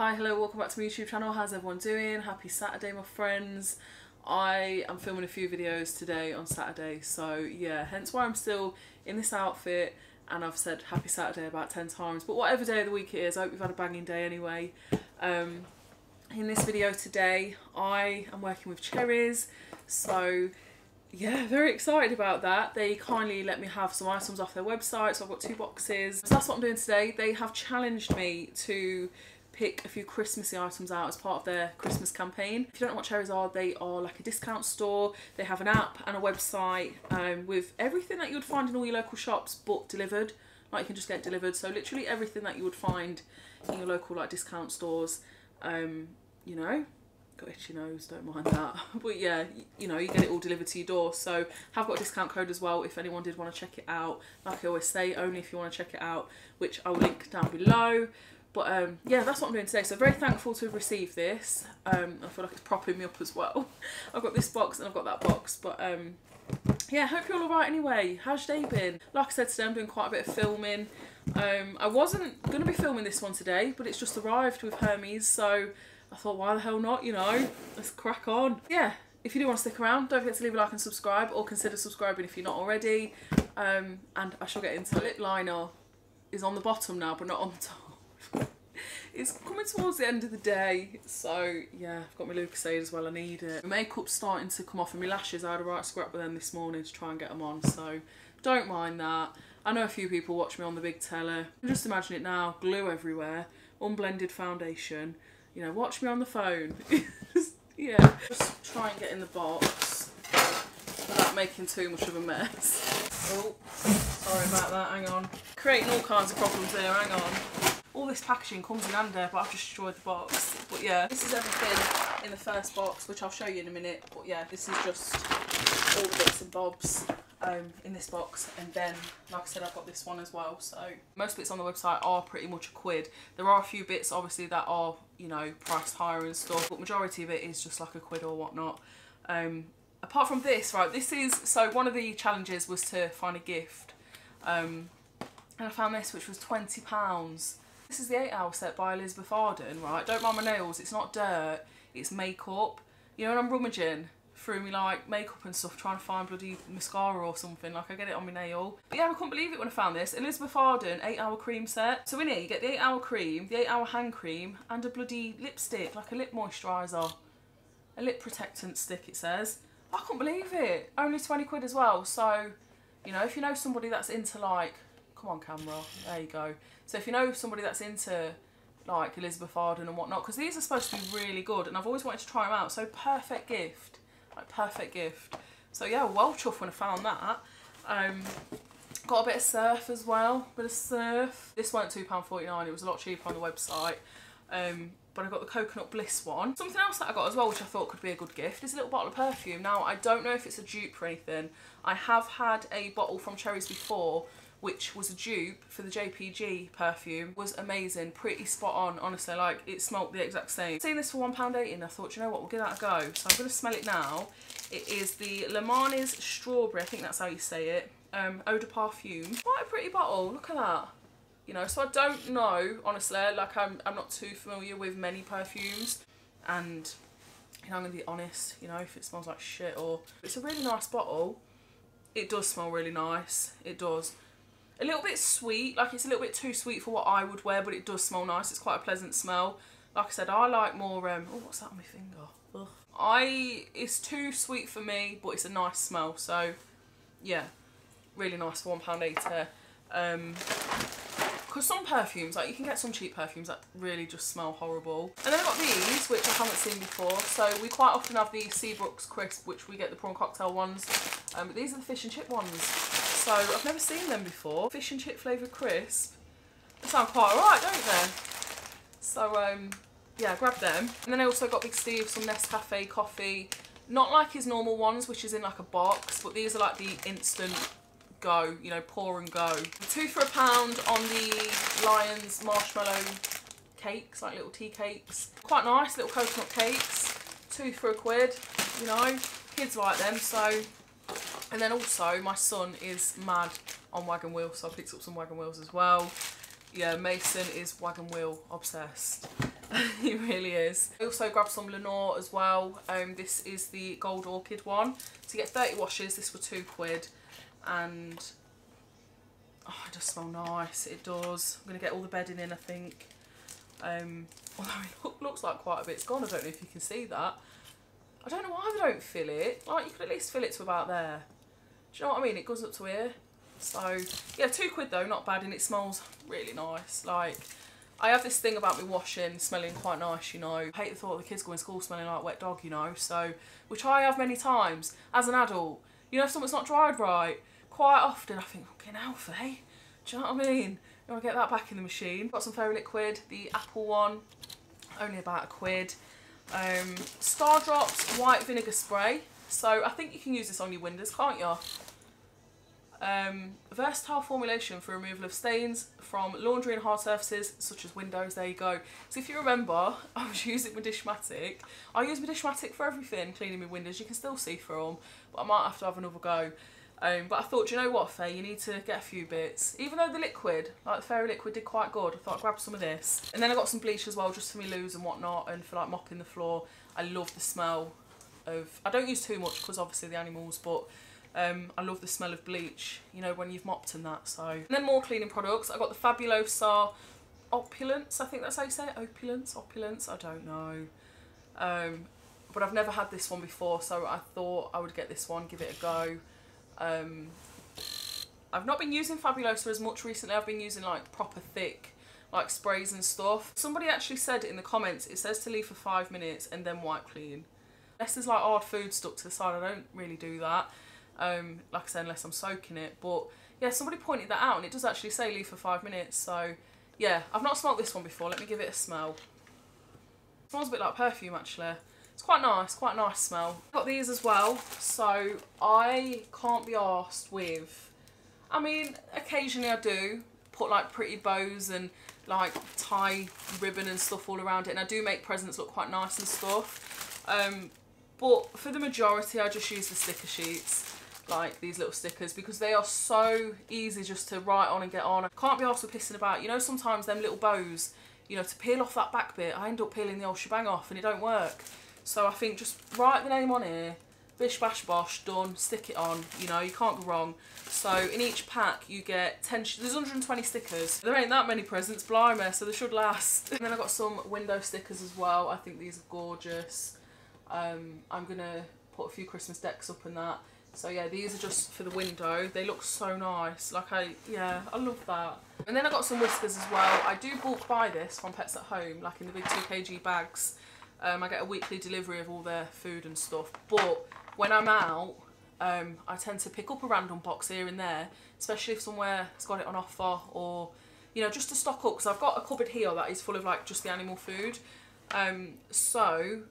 Hi, hello, welcome back to my YouTube channel. How's everyone doing? Happy Saturday, my friends. I am filming a few videos today on Saturday, so yeah, hence why I'm still in this outfit and I've said happy Saturday about 10 times. But whatever day of the week it is, I hope you've had a banging day anyway. Um, in this video today, I am working with Cherryz, so yeah, very excited about that. They kindly let me have some items off their website, so I've got two boxes. So that's what I'm doing today. They have challenged me to pick a few Christmassy items out as part of their Christmas campaign. If you don't know what Cherryz are, they are like a discount store. They have an app and a website um, with everything that you would find in all your local shops, but delivered. Like you can just get delivered. So literally everything that you would find in your local like discount stores. Um, you know, got itchy nose, don't mind that. But yeah, you know, you get it all delivered to your door. So have got a discount code as well if anyone did want to check it out. Like I always say, only if you want to check it out, which I will link down below. But um, yeah, that's what I'm doing today. So very thankful to have received this. Um, I feel like it's propping me up as well. I've got this box and I've got that box. But um, yeah, hope you're all alright anyway. How's your day been? Like I said today, I'm doing quite a bit of filming. Um, I wasn't going to be filming this one today, but it's just arrived with Hermes. So I thought, why the hell not, you know? Let's crack on. Yeah, if you do want to stick around, don't forget to leave a like and subscribe or consider subscribing if you're not already. Um, and I shall get into the lip liner is on the bottom now, but not on the top towards the end of the day, so yeah, I've got my Lucozade as well, I need it. My makeup's starting to come off and my lashes, I had a right scrap with them this morning to try and get them on, so don't mind that. I know a few people watch me on the big teller. Just imagine it now, glue everywhere, unblended foundation, you know, watch me on the phone. yeah, just try and get in the box without making too much of a mess. Oh, sorry about that, hang on. Creating all kinds of problems there, hang on this packaging comes in under but I've just destroyed the box. But yeah. This is everything in the first box which I'll show you in a minute. But yeah this is just all the bits and bobs um, in this box. And then like I said I've got this one as well. So most bits on the website are pretty much a quid. There are a few bits obviously that are you know priced higher and stuff but majority of it is just like a quid or whatnot. Um, apart from this right this is so one of the challenges was to find a gift. Um, and I found this which was 20 pounds this is the 8 hour set by Elizabeth Arden, right? Don't mind my nails, it's not dirt, it's makeup. You know when I'm rummaging through me like makeup and stuff trying to find bloody mascara or something, like I get it on my nail. But yeah, I couldn't believe it when I found this. Elizabeth Arden 8 hour cream set. So in here you get the 8 hour cream, the 8 hour hand cream and a bloody lipstick, like a lip moisturiser. A lip protectant stick it says. I couldn't believe it. Only 20 quid as well. So, you know, if you know somebody that's into like Come on, camera. There you go. So if you know somebody that's into like Elizabeth Arden and whatnot, because these are supposed to be really good, and I've always wanted to try them out. So perfect gift, like perfect gift. So yeah, well chuffed when I found that. Um, got a bit of surf as well, bit of surf. This weren't £2.49, it was a lot cheaper on the website. Um, but I got the Coconut Bliss one. Something else that I got as well, which I thought could be a good gift, is a little bottle of perfume. Now, I don't know if it's a dupe or anything. I have had a bottle from Cherryz before, which was a dupe for the JPG perfume, was amazing, pretty spot on, honestly, like it smelt the exact same. Seeing this for £1.80 and I thought, you know what, we'll give that a go. So I'm going to smell it now. It is the Lemanis Strawberry, I think that's how you say it, um, Eau de Parfum. Quite a pretty bottle, look at that. You know, so I don't know, honestly, like I'm, I'm not too familiar with many perfumes and you know, I'm going to be honest, you know, if it smells like shit or... It's a really nice bottle. It does smell really nice, it does a little bit sweet like it's a little bit too sweet for what I would wear but it does smell nice. It's quite a pleasant smell. Like I said I like more um oh what's that on my finger? Ugh. I it's too sweet for me but it's a nice smell so yeah. Really nice for one pound eighty. Um because some perfumes like you can get some cheap perfumes that really just smell horrible. And then I got these which I haven't seen before. So we quite often have the Seabrooks crisp which we get the prawn cocktail ones. Um, but these are the fish and chip ones so I've never seen them before. Fish and chip flavoured crisp. They sound quite alright, don't they? So um, yeah, grab them. And then I also got Big Steve some Nescafe coffee. Not like his normal ones, which is in like a box, but these are like the instant go, you know, pour and go. Two for a pound on the Lions marshmallow cakes, like little tea cakes. Quite nice, little coconut cakes. Two for a quid, you know. Kids like them, so and then also my son is mad on wagon wheel, so I picked up some wagon wheels as well. Yeah, Mason is wagon wheel obsessed. he really is. I also grabbed some Lenor as well. Um, this is the Gold Orchid one. So you get 30 washes, this were two quid. And oh, it does smell nice, it does. I'm going to get all the bedding in, I think. Um, although it look, looks like quite a bit's gone, I don't know if you can see that. I don't know why they don't fill it. Like, you could at least fill it to about there. Do you know what I mean? It goes up to here. So, yeah, two quid though, not bad, and it smells really nice. Like, I have this thing about me washing smelling quite nice, you know. I hate the thought of the kids going to school smelling like wet dog, you know. So, which I have many times as an adult. You know, if something's not dried right, quite often I think, fucking hell, eh? Do you know what I mean? You want to get that back in the machine. Got some Fairy Liquid, the apple one, only about a quid. Um, Stardrops White Vinegar Spray. So I think you can use this on your windows, can't you? Um, versatile formulation for removal of stains from laundry and hard surfaces such as windows. There you go. So if you remember, I was using my Dishmatic. I use my Dishmatic for everything, cleaning my windows. You can still see through them, but I might have to have another go. Um, but I thought, you know what, Faye, you need to get a few bits. Even though the liquid, like the Fairy Liquid, did quite good, I thought I'd grab some of this. And then I got some bleach as well, just for me loos and whatnot, and for like mopping the floor. I love the smell of. I don't use too much because obviously the animals, but um, I love the smell of bleach, you know, when you've mopped and that, so. And then more cleaning products. I got the Fabulosa Opulence, I think that's how you say it, Opulence, Opulence, I don't know. Um, but I've never had this one before, so I thought I would get this one, give it a go. Um, I've not been using Fabulosa as much recently, I've been using like proper thick like sprays and stuff. Somebody actually said in the comments, it says to leave for five minutes and then wipe clean. Unless there's like hard food stuck to the side, I don't really do that um, like I said, unless I'm soaking it. But yeah, somebody pointed that out and it does actually say leave for five minutes. So yeah, I've not smelled this one before. Let me give it a smell. It smells a bit like perfume actually. It's quite nice, quite nice smell. Got these as well. So I can't be asked with, I mean, occasionally I do put like pretty bows and like tie ribbon and stuff all around it. And I do make presents look quite nice and stuff. Um, but for the majority, I just use the sticker sheets like these little stickers because they are so easy just to write on and get on. I can't be asked with pissing about. You know, sometimes them little bows, you know, to peel off that back bit, I end up peeling the old shebang off and it don't work. So I think just write the name on here, bish bash bosh, done, stick it on, you know, you can't go wrong. So in each pack you get 10, there's 120 stickers. There ain't that many presents, blimey, so they should last. and then I got some window stickers as well. I think these are gorgeous. Um, I'm gonna put a few Christmas decks up and that. So yeah, these are just for the window. They look so nice. Like I, yeah, I love that. And then I got some Whiskas as well. I do bulk buy this from Pets at Home, like in the big 2kg bags. Um, I get a weekly delivery of all their food and stuff. But when I'm out, um, I tend to pick up a random box here and there, especially if somewhere has got it on offer or, you know, just to stock up. Because I've got a cupboard here that is full of like just the animal food. Um, so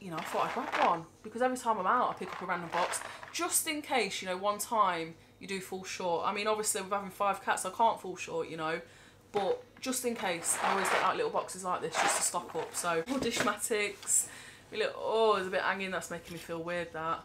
you know, I thought I'd grab one because every time I'm out I pick up a random box just in case, you know, one time you do fall short. I mean, obviously with having five cats I can't fall short, you know, but just in case I always get like little boxes like this just to stock up. So, more Dishmatics, little, oh, there's a bit hanging, that's making me feel weird that.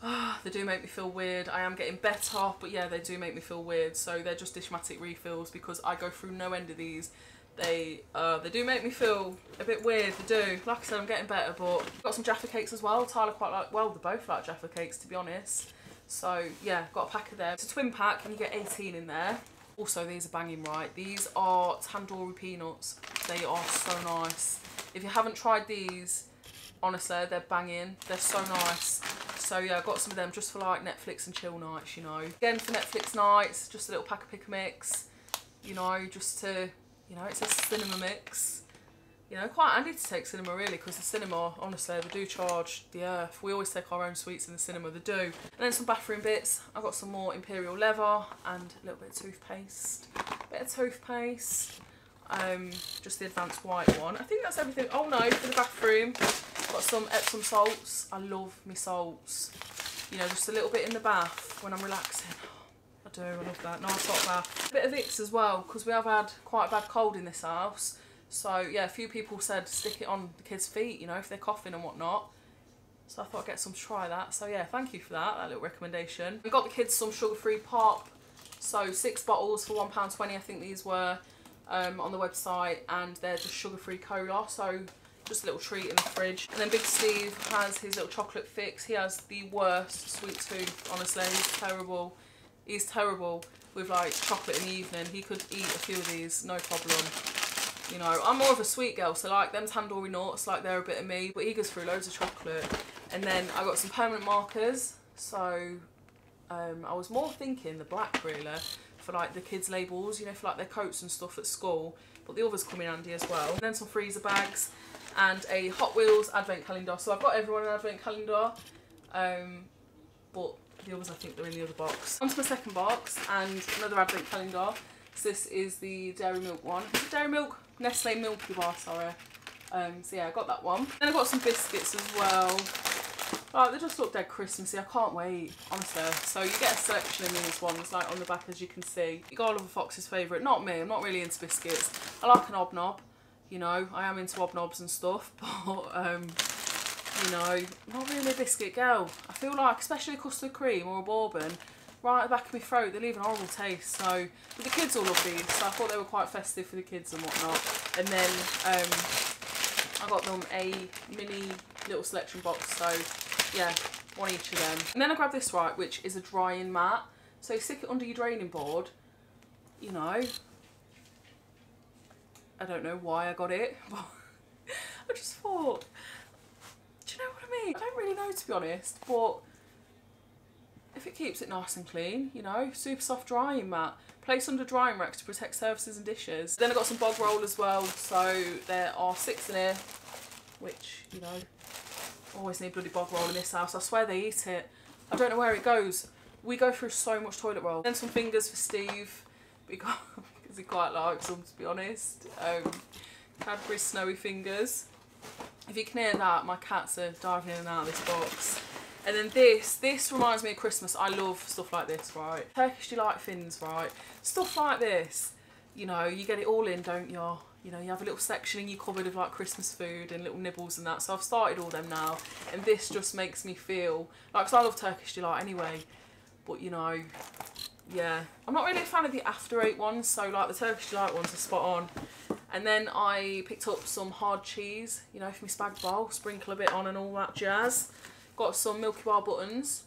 Oh, they do make me feel weird. I am getting better, but yeah, they do make me feel weird. So they're just Dishmatic refills because I go through no end of these they uh, they do make me feel a bit weird, they do. Like I said, I'm getting better, but got some Jaffa cakes as well. Tyler quite like, well, they both like Jaffa cakes, to be honest. So, yeah, got a pack of them. It's a twin pack, and you get 18 in there. Also, these are banging right. These are tandoori peanuts. They are so nice. If you haven't tried these, honestly, they're banging. They're so nice. So, yeah, I got some of them just for, like, Netflix and chill nights, you know. Again, for Netflix nights, just a little pack of pick-a-mix, you know, just to you know, it's a cinema mix. You know, quite handy to take cinema really because the cinema, honestly, they do charge the earth. We always take our own sweets in the cinema, they do. And then some bathroom bits. I've got some more Imperial leather and a little bit of toothpaste. A Bit of toothpaste. Um, just the advanced white one. I think that's everything. Oh no, for the bathroom, got some Epsom salts. I love me salts. You know, just a little bit in the bath when I'm relaxing. Do, I love that. Nice hot bath. A bit of Vicks as well, because we have had quite a bad cold in this house. So yeah, a few people said stick it on the kids' feet, you know, if they're coughing and whatnot. So I thought I'd get some to try that. So yeah, thank you for that, that little recommendation. We got the kids some sugar-free pop. So six bottles for £1.20, I think these were. um, on the website and they're just sugar-free cola. So just a little treat in the fridge. And then Big Steve has his little chocolate fix. He has the worst sweet tooth, honestly. He's terrible. He's terrible with like chocolate in the evening. He could eat a few of these, no problem. You know, I'm more of a sweet girl, so like them tandoori nuts, like they're a bit of me. But he goes through loads of chocolate. And then I got some permanent markers. So um, I was more thinking the black really for like the kids labels, you know, for like their coats and stuff at school. But the others come in handy as well. And then some freezer bags and a Hot Wheels advent calendar. So I've got everyone an advent calendar. Um, but the others I think they're in the other box. On to my second box and another advent calendar. So this is the Dairy Milk one. Dairy Milk? Nestle Milky Bar, sorry. Um, so yeah, I got that one. Then I got some biscuits as well. Like, they just look dead Christmassy. I can't wait, honestly. So you get a selection in these ones, like on the back as you can see. Oliver Fox's favourite. Not me, I'm not really into biscuits. I like an obnob, you know. I am into obnobs and stuff, but, um, you know, not really a biscuit girl. I feel like, especially a custard cream or a bourbon, right at the back of my throat, they leave an horrible taste. So, but the kids all love these, so I thought they were quite festive for the kids and whatnot. And then um, I got them a mini little selection box, so yeah, one each of them. And then I grabbed this right, which is a drying mat. So you stick it under your draining board, you know. I don't know why I got it, but I just thought, what I don't really know to be honest, but if it keeps it nice and clean, you know, super soft drying mat. Place under drying racks to protect surfaces and dishes. Then I got some bog roll as well, so there are six in here, which, you know, always need bloody bog roll in this house. I swear they eat it. I don't know where it goes. We go through so much toilet roll. Then some fingers for Steve because, because he quite likes them to be honest. Um, Cadbury Snowy Fingers. If you can hear that, my cats are diving in and out of this box. And then this, this reminds me of Christmas. I love stuff like this, right? Turkish Delight Fins, right? Stuff like this. You know, you get it all in, don't you? you know, you have a little section in your cupboard of like Christmas food and little nibbles and that. So I've started all them now. And this just makes me feel, like, because I love Turkish Delight anyway. But, you know, yeah. I'm not really a fan of the After Eight ones. So, like, the Turkish Delight ones are spot on. And then I picked up some hard cheese, you know, for my spag bowl. Sprinkle a bit on and all that jazz. Got some Milky Bar buttons.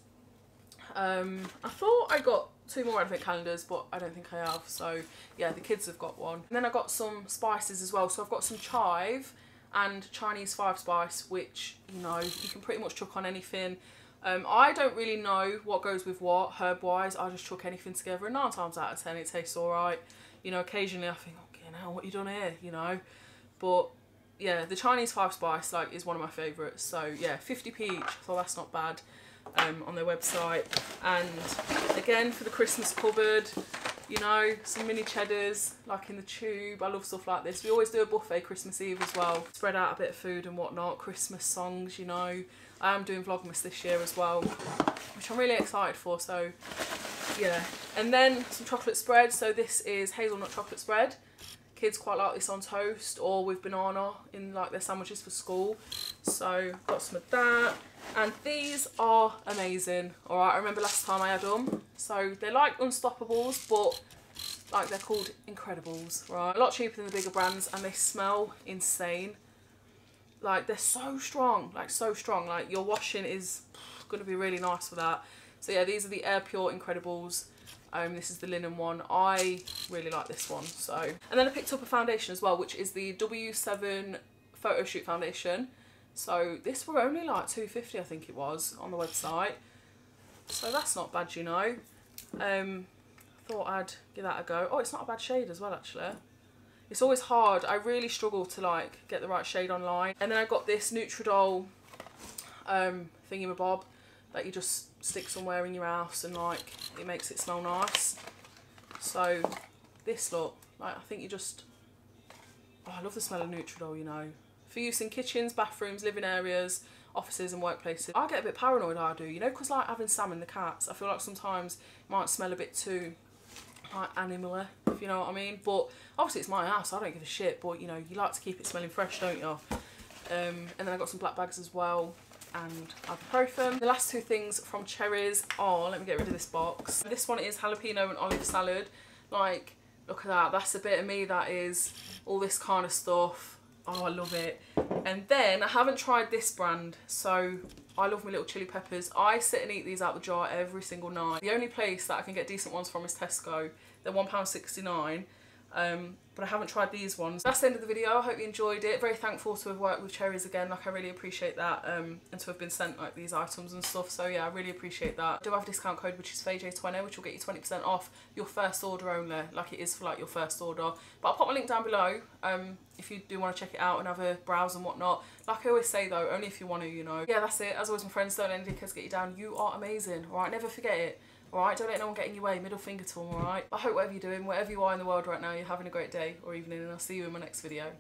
Um, I thought I got two more advent calendars, but I don't think I have. So yeah, the kids have got one. And then I got some spices as well. So I've got some chive and Chinese five spice, which, you know, you can pretty much chuck on anything. Um, I don't really know what goes with what, herb-wise. I just chuck anything together, and nine times out of ten, it tastes all right. You know, occasionally I think, okay, now what you done here, you know? But yeah, the Chinese five spice like is one of my favourites. So yeah, 50p each, so that's not bad um, on their website. And again, for the Christmas cupboard, you know, some mini cheddars, like in the tube. I love stuff like this. We always do a buffet Christmas Eve as well. Spread out a bit of food and whatnot. Christmas songs, you know. I am doing Vlogmas this year as well, which I'm really excited for. So, yeah. And then some chocolate spread. So this is hazelnut chocolate spread. Kids quite like this on toast or with banana in like their sandwiches for school. So got some of that. And these are amazing. Alright, I remember last time I had them. So they're like Unstoppables, but like they're called Incredibles, right? A lot cheaper than the bigger brands and they smell insane. Like they're so strong, like so strong. Like your washing is going to be really nice for that. So yeah, these are the Air Pure Incredibles. Um, this is the linen one. I really like this one. So, and then I picked up a foundation as well, which is the W7 photo shoot foundation. So this were only like 250 I think it was on the website. So that's not bad, you know. Um, thought I'd give that a go. Oh, it's not a bad shade as well, actually. It's always hard. I really struggle to like get the right shade online. And then I got this Neutradol um, thingamabob that you just stick somewhere in your house and like it makes it smell nice. So this look, like I think you just, oh, I love the smell of Neutradol, you know for use in kitchens, bathrooms, living areas, offices and workplaces. I get a bit paranoid, I do, you know, because like having Sam and the cats, I feel like sometimes it might smell a bit too like animal if you know what I mean. But obviously it's my house, I don't give a shit, but you know, you like to keep it smelling fresh, don't you? Um, and then I got some black bags as well and ibuprofen. The last two things from Cherryz are, let me get rid of this box. This one is jalapeno and olive salad. Like, Look at that. That's a bit of me that is all this kind of stuff. Oh, I love it. And then I haven't tried this brand. So I love my little chili peppers. I sit and eat these out the jar every single night. The only place that I can get decent ones from is Tesco. They're £1.69. Um, but I haven't tried these ones. That's the end of the video. I hope you enjoyed it. Very thankful to have worked with Cherryz again. Like, I really appreciate that. Um, and to have been sent, like, these items and stuff. So, yeah, I really appreciate that. I do have a discount code, which is FAYEJAY20, which will get you 20% off your first order only. Like, it is for, like, your first order. But I'll pop my link down below um, if you do want to check it out and have a browse and whatnot. Like I always say, though, only if you want to, you know. Yeah, that's it. As always, my friends, don't let any get you down. You are amazing, all right? Never forget it. Alright, don't let no one get in your way. Middle finger to them, alright? I hope whatever you're doing, wherever you are in the world right now, you're having a great day or evening, and I'll see you in my next video.